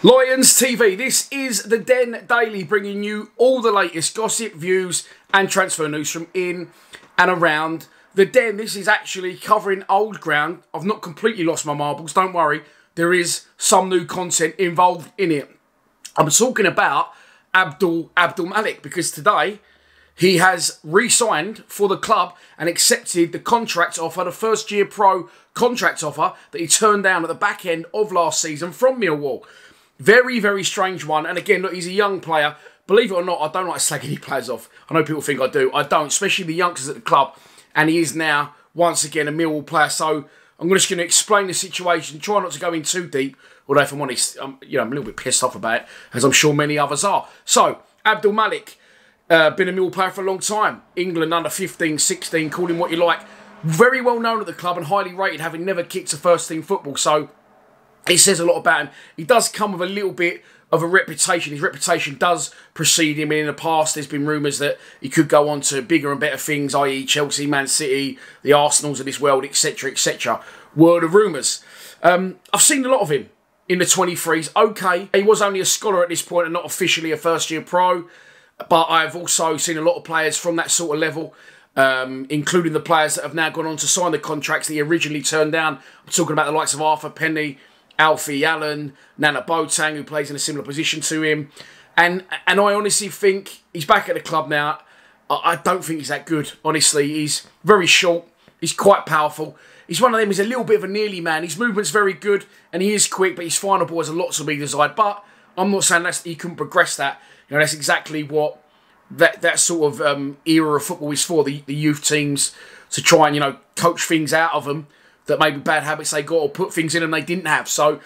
Lions TV, this is the Den Daily, bringing you all the latest gossip, views, and transfer news from in and around the Den. This is actually covering old ground. I've not completely lost my marbles, don't worry. There is some new content involved in it. I'm talking about Abdul Abdulmalik because today he has re-signed for the club and accepted the contract offer, the first year pro contract offer that he turned down at the back end of last season from Millwall. Very, very strange one. And again, look, he's a young player. Believe it or not, I don't like slagging any players off. I know people think I do. I don't, especially the youngsters at the club. And he is now, once again, a Millwall player. So I'm just going to explain the situation. Try not to go in too deep. Although, if I'm honest, I'm, you know, I'm a little bit pissed off about it, as I'm sure many others are. So, Abdulmalik, uh, been a Millwall player for a long time. England under 15, 16, call him what you like. Very well known at the club and highly rated, having never kicked a first team football. So, it says a lot about him. He does come with a little bit of a reputation. His reputation does precede him. In the past, there's been rumours that he could go on to bigger and better things, i.e., Chelsea, Man City, the Arsenals of this world, etc., etc. Word of rumours. Um, I've seen a lot of him in the 23s. Okay, he was only a scholar at this point and not officially a first year pro, but I've also seen a lot of players from that sort of level. Um, including the players that have now gone on to sign the contracts that he originally turned down. I'm talking about the likes of Arthur Penny, Alfie Allen, Nana Boateng, who plays in a similar position to him. And and I honestly think he's back at the club now. I, I don't think he's that good, honestly. He's very short. He's quite powerful. He's one of them. He's a little bit of a nearly man. His movement's very good, and he is quick, but his final ball has a lot to be desired. But I'm not saying that he couldn't progress that. You know, that's exactly what that that sort of um, era of football is for. The, the youth teams to try and you know coach things out of them that maybe bad habits they got or put things in them they didn't have. So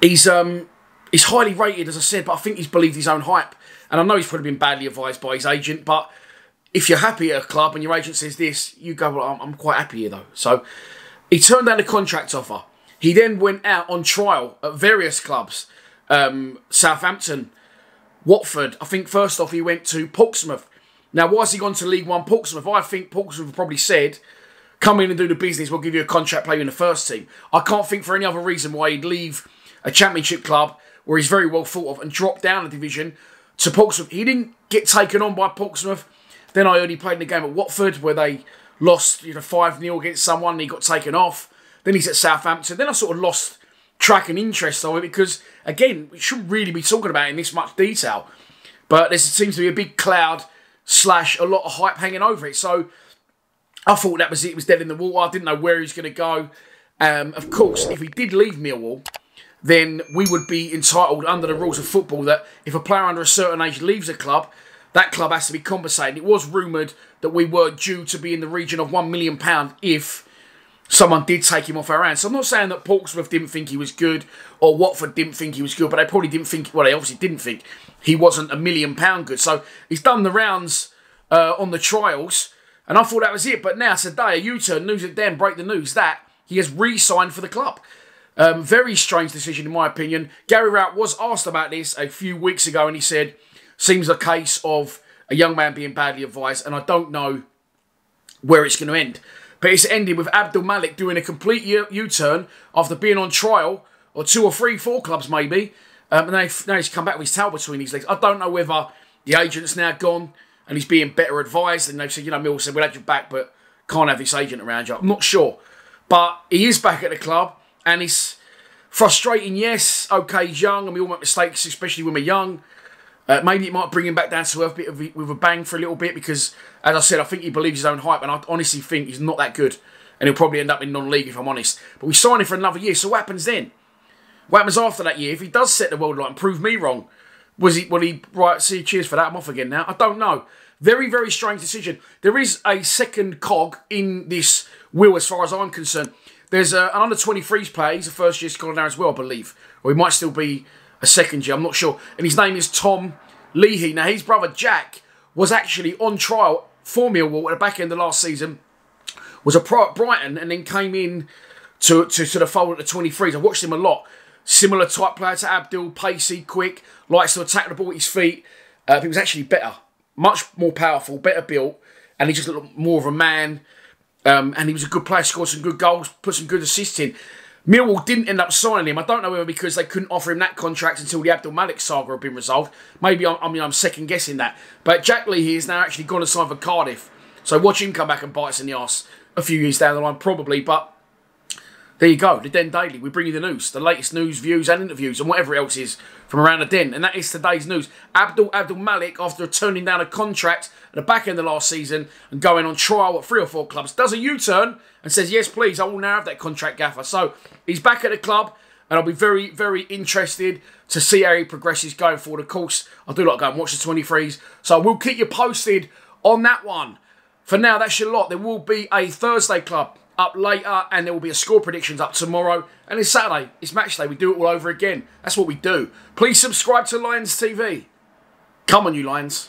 he's um he's highly rated, as I said, but I think he's believed his own hype. And I know he's probably been badly advised by his agent, but if you're happy at a club and your agent says this, you go, well, I'm, I'm quite happy here though. So he turned down a contract offer. He then went out on trial at various clubs, um, Southampton, Watford. I think first off he went to Portsmouth. Now, why has he gone to League One Portsmouth? I think Portsmouth probably said come in and do the business, we'll give you a contract player in the first team. I can't think for any other reason why he'd leave a championship club where he's very well thought of and drop down a division to Portsmouth. He didn't get taken on by Portsmouth. Then I he played in the game at Watford where they lost you know 5 0 against someone and he got taken off. Then he's at Southampton. Then I sort of lost track and interest of it because, again, we shouldn't really be talking about it in this much detail. But there seems to be a big cloud slash a lot of hype hanging over it. So I thought that was it. It was dead in the water. I didn't know where he was going to go. Um, of course, if he did leave Millwall, then we would be entitled under the rules of football that if a player under a certain age leaves a club, that club has to be compensated. It was rumoured that we were due to be in the region of £1 million if someone did take him off our hands. So I'm not saying that Portsmouth didn't think he was good or Watford didn't think he was good, but they probably didn't think, well, they obviously didn't think he wasn't a million pound good. So he's done the rounds uh, on the trials and I thought that was it. But now today, a U-turn, news at then break the news that he has re-signed for the club. Um, very strange decision, in my opinion. Gary Rowett was asked about this a few weeks ago, and he said, seems a case of a young man being badly advised, and I don't know where it's going to end. But it's ended with Abdulmalik doing a complete U-turn after being on trial, or two or three, four clubs maybe, um, and now he's come back with his tail between his legs. I don't know whether the agent's now gone, and he's being better advised. And they've said, you know, Mill said, we'll have you back, but can't have this agent around you. I'm not sure. But he is back at the club, and he's frustrating, yes. Okay, he's young, and we all make mistakes, especially when we're young. Uh, maybe it might bring him back down to earth a bit with a bang for a little bit because, as I said, I think he believes his own hype, and I honestly think he's not that good. And he'll probably end up in non-league if I'm honest. But we sign him for another year, so what happens then? What happens after that year? If he does set the world light and prove me wrong, was he? Will he? Right. See. Cheers for that. I'm off again now. I don't know. Very, very strange decision. There is a second cog in this wheel as far as I'm concerned. There's a, an under 23s player. He's a first year scholar now as well, I believe. Or he might still be a second year. I'm not sure. And his name is Tom Leahy. Now, his brother Jack was actually on trial for Millwall at the back end of last season. Was a pro at Brighton and then came in to, to, to the fold at the 23s. I watched him a lot. Similar type player to Abdul, pacey, quick, likes to attack the ball at his feet. Uh, he was actually better much more powerful, better built, and he just looked more of a man. Um, and he was a good player, scored some good goals, put some good assists in. Millwall didn't end up signing him. I don't know whether because they couldn't offer him that contract until the Abdulmalik saga had been resolved. Maybe I'm, I mean I'm second guessing that. But Jack Leahy is now actually gone to sign for Cardiff. So watch him come back and bite us in the arse a few years down the line, probably. But there you go, the Den Daily. We bring you the news, the latest news, views, and interviews, and whatever else is from around the Den. And that is today's news. Abdul Abdulmalik, after turning down a contract at the back end of last season and going on trial at three or four clubs, does a U turn and says, Yes, please, I will now have that contract gaffer. So he's back at the club, and I'll be very, very interested to see how he progresses going forward. Of course, I do like going watch the 23s, so we'll keep you posted on that one. For now, that's your lot. There will be a Thursday club up later, and there will be a score predictions up tomorrow. And it's Saturday, it's match day. We do it all over again. That's what we do. Please subscribe to Lions TV. Come on, you Lions.